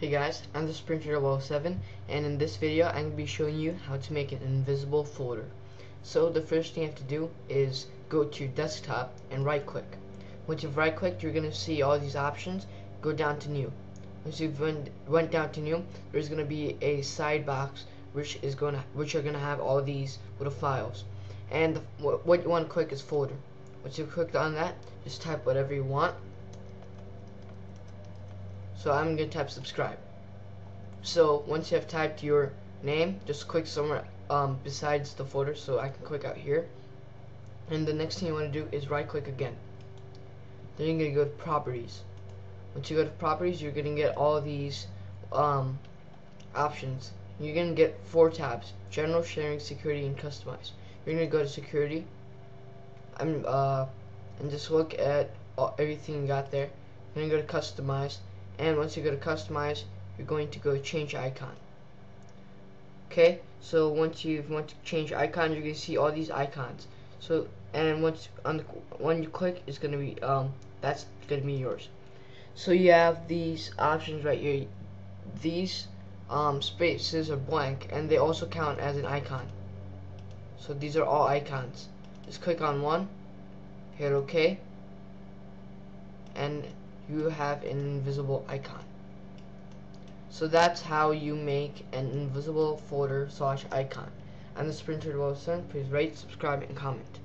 Sprinter007 and in this video I'm going to be showing you how to make an invisible folder. So the first thing you have to do is go to your desktop and right click. Once you've right clicked you're going to see all these options. Go down to new. Once you've went, went down to new there's going to be a side box which is going to which are going to have all these little files. And the, what you want to click is folder. Once you've clicked on that just type whatever you want. So I'm to type subscribe. So once you have typed your name, just click somewhere um, besides the folder. So I can click out here. And the next thing you want to do is right click again. Then you're to go to properties. Once you go to properties, you're going to get all these um, options. You're to get four tabs. General, sharing, security, and customize. You're to go to security. I'm, uh, and just look at all, everything you got there. You're to go to customize. And once you go to customize, you're going to go change icon. Okay, so once you want to change icon, you're going to see all these icons. So and once on the one you click, it's going to be um that's going to be yours. So you have these options right here. These um, spaces are blank, and they also count as an icon. So these are all icons. Just click on one, hit OK, and you have an invisible icon. So that's how you make an invisible folder slash icon. I'm the Sprinter Wilson. Please rate, subscribe, and comment.